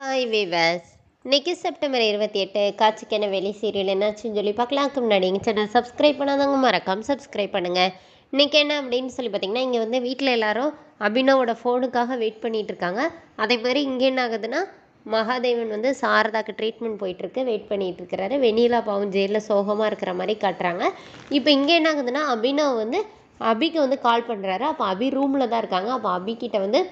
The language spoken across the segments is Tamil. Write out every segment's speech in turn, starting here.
ஹாய் வீவர்ஸ் இன்னைக்கு செப்டம்பர் இருபத்தி எட்டு. காட்சிக்கான வெளி சீரியல் என்னாச்சுன்னு சொல்லி பார்க்கலாம் அதுக்கு முன்னாடி எங்கள் சேனல் சப்ஸ்கிரைப் பண்ணாதவங்க மறக்காமல் சப்ஸ்கிரைப் பண்ணுங்கள் இன்றைக்கி என்ன அப்படின்னு சொல்லி பார்த்தீங்கன்னா இங்கே வந்து வீட்டில் எல்லாரும் அபினவோட ஃபோனுக்காக வெயிட் பண்ணிகிட்ருக்காங்க இருக்காங்க. அதே மாதிரி இங்கே என்ன ஆகுதுன்னா மகாதேவன் வந்து சாரதாக்கு ட்ரீட்மெண்ட் போயிட்டுருக்கு வெயிட் பண்ணிகிட்டு இருக்கிறாரு. வெண்ணிலா பாவம் ஜெயிலில் சோகமாக இருக்கிற மாதிரி காட்டுறாங்க. இப்போ இங்கே என்ன ஆகுதுன்னா அபினவ் வந்து அபிக்கு வந்து கால் பண்ணுறாரு அப்போ அபி ரூமில் தான் இருக்காங்க. அப்போ அபிக்கிட்ட வந்து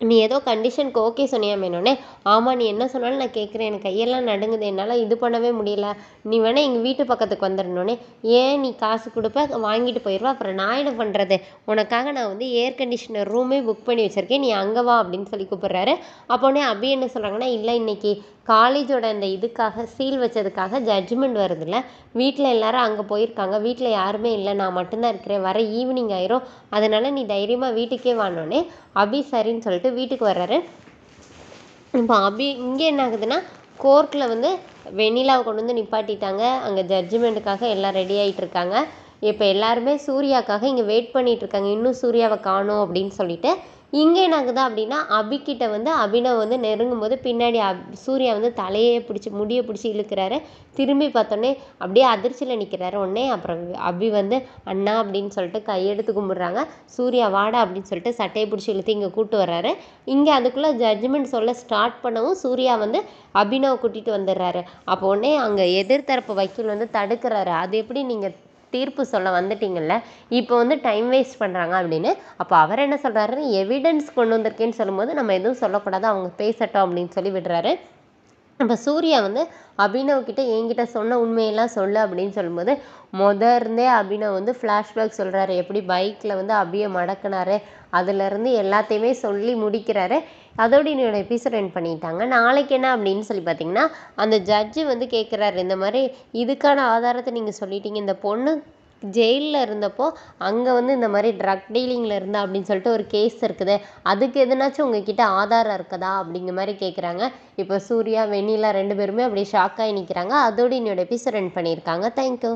நீ ஏதோ கண்டிஷனுக்கு ஓகே சொன்னியாமேனோடனே ஆமாம் நீ என்ன சொன்னாலும் நான் கேட்குறேன் எனக்கு கையெல்லாம் நடுங்குது. என்னால் இது பண்ணவே முடியல. நீ வேணால் எங்கள் வீட்டு பக்கத்துக்கு வந்துடணுன்னே ஏன் நீ காசு கொடுப்ப? வாங்கிட்டு போயிடுவா அப்புறம் நான் என்ன பண்ணுறது உனக்காக நான் வந்து ஏர் கண்டிஷனர் ரூமே புக் பண்ணி வச்சுருக்கேன். நீ அங்கே வா அப்படின்னு சொல்லி கூப்பிட்றாரு. அப்போனே அபி என்ன சொல்கிறாங்கன்னா இல்லை இன்னைக்கு காலேஜோட அந்த இதுக்காக சீல் வச்சதுக்காக ஜட்ஜ்மெண்ட் வருதுல்ல? வீட்டில் எல்லாரும் அங்கே போயிருக்காங்க. வீட்டில் யாருமே இல்லை. நான் மட்டும்தான் இருக்கிறேன். வர ஈவினிங் ஆயிரும். அதனால நீ தைரியமாக வீட்டுக்கே வானோடனே அபி சரின்னு சொல்லிட்டு வீட்டுக்கு வர்றாரு. இப்போ அபி இங்கே என்ன ஆகுதுன்னா கோர்ட்டில் வந்து வெண்ணிலாவை கொண்டு வந்து நிப்பாட்டிட்டாங்க. அங்கே ஜட்ஜ்மெண்ட்டுக்காக எல்லாம் ரெடி ஆகிட்டு இருக்காங்க. இப்போ எல்லாருமே சூர்யாக்காக இங்கே வெயிட் பண்ணிட்டு இருக்காங்க இன்னும் சூர்யாவை காணோம் அப்படின்னு சொல்லிட்டு. இங்கே என்ன ஆகுது அப்படின்னா அபிக்கிட்ட வந்து அபினவ் வந்து நெருங்கும் போது பின்னாடி அப் சூர்யா வந்து தலையே பிடிச்சி முடியை பிடிச்சி இழுக்கிறாரு. திரும்பி பார்த்தோன்னே அப்படியே அதிர்ச்சியில் நிற்கிறாரு உடனே. அப்புறம் அபி வந்து அண்ணா அப்படின்னு சொல்லிட்டு கையெடுத்து கும்பிட்றாங்க. சூர்யா வாடா அப்படின்னு சொல்லிட்டு சட்டையை பிடிச்சி இழுத்து இங்கே கூட்டு வர்றாரு. இங்கே அதுக்குள்ளே ஜட்ஜ்மெண்ட் சொல்ல ஸ்டார்ட் பண்ணவும் சூர்யா வந்து அபினவ் கூட்டிகிட்டு வந்துடுறாரு. அப்போ உடனே அங்கே எதிர்த்தரப்பு வக்கீல் வந்து தடுக்கிறாரு. அது எப்படி நீங்கள் தீர்ப்பு சொல்ல வந்துட்டீங்கல்ல இப்போ வந்து டைம் வேஸ்ட் பண்ணுறாங்க அப்படின்னு அப்போ அவர் என்ன சொல்கிறாரு எவிடன்ஸ் கொண்டு வந்திருக்கேன்னு சொல்லும்போது நம்ம எதுவும் சொல்லக்கூடாது அவங்க பேசட்டும் அப்படின்னு சொல்லி விடுறாரு. இப்போ சூர்யா வந்து அபினவ்கிட்ட என்கிட்ட சொன்ன உண்மையெல்லாம் சொல்லு அப்படின்னு சொல்லும்போது முதர்ந்தே அபினவ் வந்து ஃப்ளாஷ்பேக் சொல்கிறாரு எப்படி பைக்கில் வந்து அபியை மடக்குனாரு? அதுலேருந்து எல்லாத்தையுமே சொல்லி முடிக்கிறாரு. அதோடு என்னோடய எபிசோட் என் பண்ணிட்டாங்க. நாளைக்கு என்ன அப்படின்னு சொல்லி பார்த்தீங்கன்னா அந்த ஜட்ஜு வந்து கேட்குறாரு இந்த மாதிரி இதுக்கான ஆதாரத்தை நீங்கள் சொல்லிட்டீங்க இந்த பொண்ணு ஜெயிலில் இருந்தப்போ அங்கே வந்து இந்த மாதிரி ட்ரக் டீலிங்கில் இருந்தா அப்படின்னு சொல்லிட்டு ஒரு கேஸ் இருக்குது. அதுக்கு எதுனாச்சும் உங்ககிட்ட ஆதாரம் இருக்குதா அப்படிங்கிற மாதிரி கேட்குறாங்க. இப்போ சூர்யா வெண்ணிலா ரெண்டு பேருமே அப்படியே ஷாக்காகி நிற்கிறாங்க அதோடு என்னோடய எபிசோட் என் பண்ணியிருக்காங்க. தேங்க்யூ